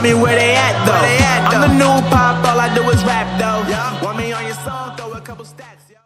Tell me where they at though. They at. I'm the new pop, all I do is rap though. Yeah. Want me on your song? Throw a couple stats. Yeah.